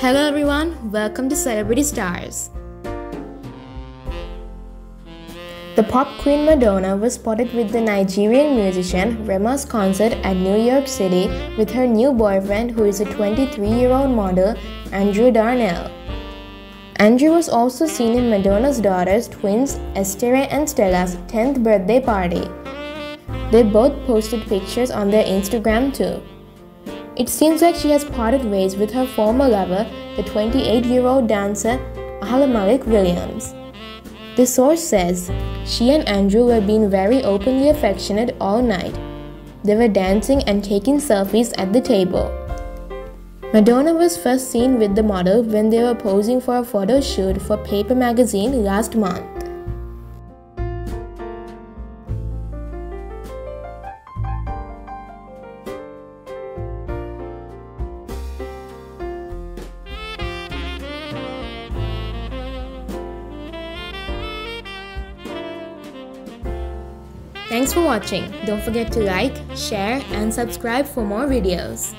Hello everyone, welcome to Celebrity Stars. The pop queen Madonna was spotted with the Nigerian musician Rema's concert at New York City with her new boyfriend who is a 23-year-old model, Andrew Darnell. Andrew was also seen in Madonna's daughters, twins Estere and Stella's 10th birthday party. They both posted pictures on their Instagram too. It seems like she has parted ways with her former lover, the 28 year old dancer Ahlamalik Williams. The source says she and Andrew were being very openly affectionate all night. They were dancing and taking selfies at the table. Madonna was first seen with the model when they were posing for a photo shoot for Paper magazine last month. Thanks for watching. Don't forget to like, share and subscribe for more videos.